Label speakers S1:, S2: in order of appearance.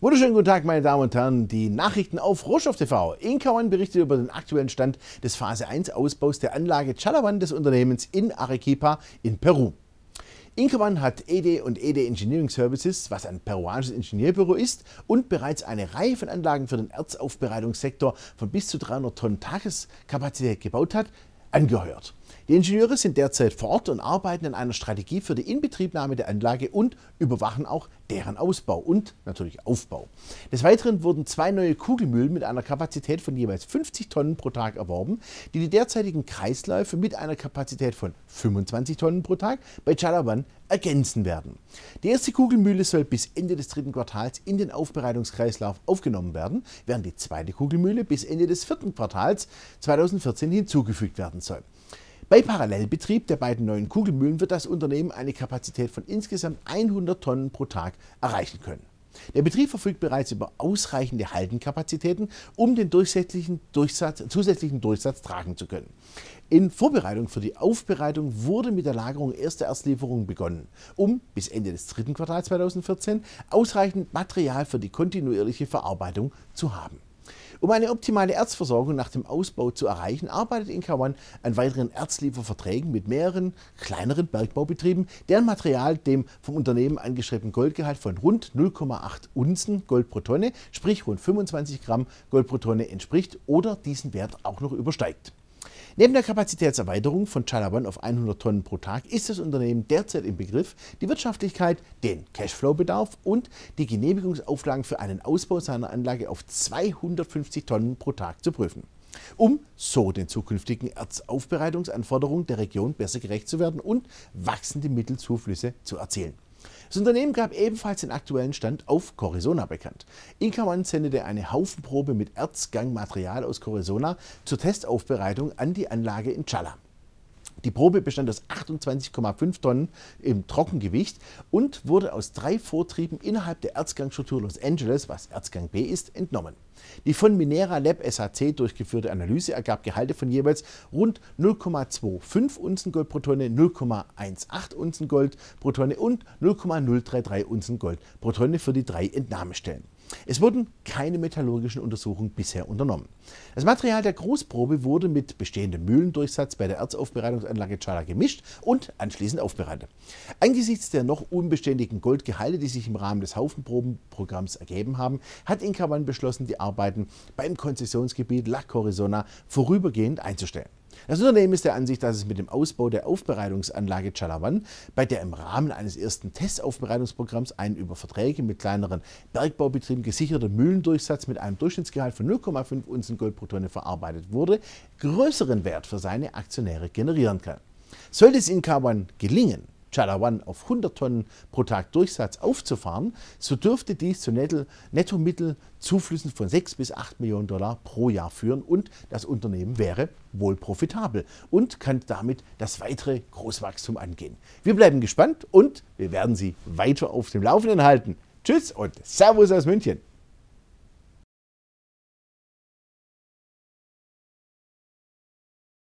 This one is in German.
S1: Wunderschönen guten Tag, meine Damen und Herren. Die Nachrichten auf Rohstoff TV. Inkawan berichtet über den aktuellen Stand des Phase 1 Ausbaus der Anlage Chalawan des Unternehmens in Arequipa in Peru. Inkawan hat ED und ED Engineering Services, was ein peruanisches Ingenieurbüro ist und bereits eine Reihe von Anlagen für den Erzaufbereitungssektor von bis zu 300 Tonnen Tageskapazität gebaut hat, angeheuert. Die Ingenieure sind derzeit vor Ort und arbeiten an einer Strategie für die Inbetriebnahme der Anlage und überwachen auch deren Ausbau und natürlich Aufbau. Des Weiteren wurden zwei neue Kugelmühlen mit einer Kapazität von jeweils 50 Tonnen pro Tag erworben, die die derzeitigen Kreisläufe mit einer Kapazität von 25 Tonnen pro Tag bei Chalaban ergänzen werden. Die erste Kugelmühle soll bis Ende des dritten Quartals in den Aufbereitungskreislauf aufgenommen werden, während die zweite Kugelmühle bis Ende des vierten Quartals 2014 hinzugefügt werden soll. Bei Parallelbetrieb der beiden neuen Kugelmühlen wird das Unternehmen eine Kapazität von insgesamt 100 Tonnen pro Tag erreichen können. Der Betrieb verfügt bereits über ausreichende Haltenkapazitäten, um den zusätzlichen Durchsatz, zusätzlichen Durchsatz tragen zu können. In Vorbereitung für die Aufbereitung wurde mit der Lagerung erster Erstlieferungen begonnen, um bis Ende des dritten Quartals 2014 ausreichend Material für die kontinuierliche Verarbeitung zu haben. Um eine optimale Erzversorgung nach dem Ausbau zu erreichen, arbeitet Inkawan an weiteren Erzlieferverträgen mit mehreren kleineren Bergbaubetrieben, deren Material dem vom Unternehmen angestrebten Goldgehalt von rund 0,8 Unzen Gold pro Tonne, sprich rund 25 Gramm Gold pro Tonne entspricht oder diesen Wert auch noch übersteigt. Neben der Kapazitätserweiterung von Chalaban auf 100 Tonnen pro Tag ist das Unternehmen derzeit im Begriff, die Wirtschaftlichkeit, den Cashflow-Bedarf und die Genehmigungsauflagen für einen Ausbau seiner Anlage auf 250 Tonnen pro Tag zu prüfen um so den zukünftigen Erzaufbereitungsanforderungen der Region besser gerecht zu werden und wachsende Mittelzuflüsse zu erzielen. Das Unternehmen gab ebenfalls den aktuellen Stand auf Corisona bekannt. Inkaman sendete eine Haufenprobe mit Erzgangmaterial aus Corisona zur Testaufbereitung an die Anlage in Chala. Die Probe bestand aus 28,5 Tonnen im Trockengewicht und wurde aus drei Vortrieben innerhalb der Erzgangstruktur Los Angeles, was Erzgang B ist, entnommen. Die von Minera Lab SHC durchgeführte Analyse ergab Gehalte von jeweils rund 0,25 Unzen Gold pro Tonne, 0,18 Unzen Gold pro Tonne und 0,033 Unzen Gold pro Tonne für die drei Entnahmestellen. Es wurden keine metallurgischen Untersuchungen bisher unternommen. Das Material der Großprobe wurde mit bestehendem Mühlendurchsatz bei der Erzaufbereitungsanlage Chala gemischt und anschließend aufbereitet. Angesichts der noch unbeständigen Goldgehalte, die sich im Rahmen des Haufenprobenprogramms ergeben haben, hat Inkawan beschlossen, die Arbeiten beim Konzessionsgebiet La Corizona vorübergehend einzustellen. Das Unternehmen ist der Ansicht, dass es mit dem Ausbau der Aufbereitungsanlage Chalawan, bei der im Rahmen eines ersten Testaufbereitungsprogramms ein über Verträge mit kleineren Bergbaubetrieben gesicherter Mühlendurchsatz mit einem Durchschnittsgehalt von 0,5 Unzen Gold pro Tonne verarbeitet wurde, größeren Wert für seine Aktionäre generieren kann. Sollte es in Kawan gelingen, Chalawan auf 100 Tonnen pro Tag Durchsatz aufzufahren, so dürfte dies zu Netto-Mittelzuflüssen von 6 bis 8 Millionen Dollar pro Jahr führen und das Unternehmen wäre wohl profitabel und kann damit das weitere Großwachstum angehen. Wir bleiben gespannt und wir werden Sie weiter auf dem Laufenden halten. Tschüss und Servus aus München.